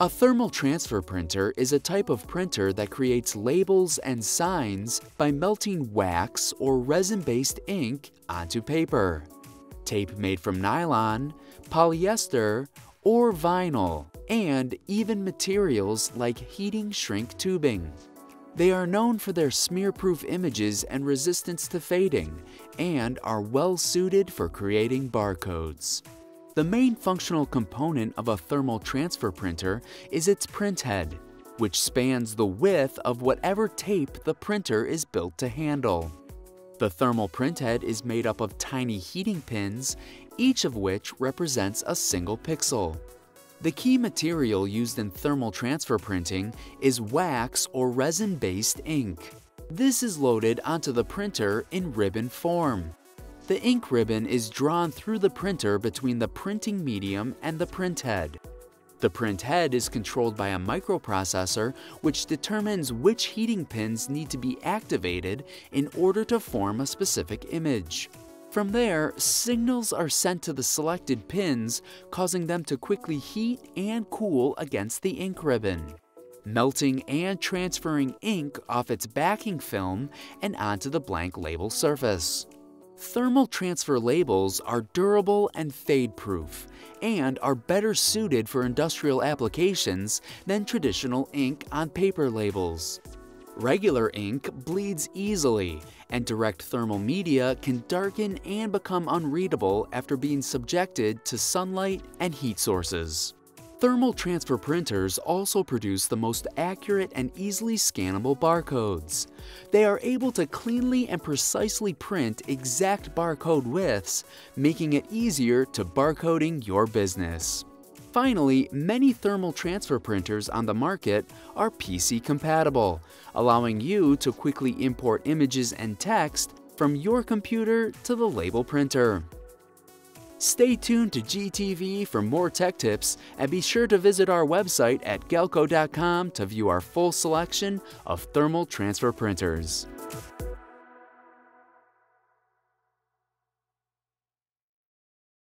A thermal transfer printer is a type of printer that creates labels and signs by melting wax or resin-based ink onto paper, tape made from nylon, polyester, or vinyl, and even materials like heating shrink tubing. They are known for their smear-proof images and resistance to fading, and are well suited for creating barcodes. The main functional component of a thermal transfer printer is its printhead, which spans the width of whatever tape the printer is built to handle. The thermal printhead is made up of tiny heating pins, each of which represents a single pixel. The key material used in thermal transfer printing is wax or resin-based ink. This is loaded onto the printer in ribbon form. The ink ribbon is drawn through the printer between the printing medium and the printhead. The printhead is controlled by a microprocessor which determines which heating pins need to be activated in order to form a specific image. From there, signals are sent to the selected pins, causing them to quickly heat and cool against the ink ribbon, melting and transferring ink off its backing film and onto the blank label surface. Thermal transfer labels are durable and fade-proof, and are better suited for industrial applications than traditional ink on paper labels. Regular ink bleeds easily, and direct thermal media can darken and become unreadable after being subjected to sunlight and heat sources. Thermal transfer printers also produce the most accurate and easily scannable barcodes. They are able to cleanly and precisely print exact barcode widths, making it easier to barcoding your business. Finally, many thermal transfer printers on the market are PC compatible, allowing you to quickly import images and text from your computer to the label printer. Stay tuned to GTV for more tech tips and be sure to visit our website at galco.com to view our full selection of thermal transfer printers.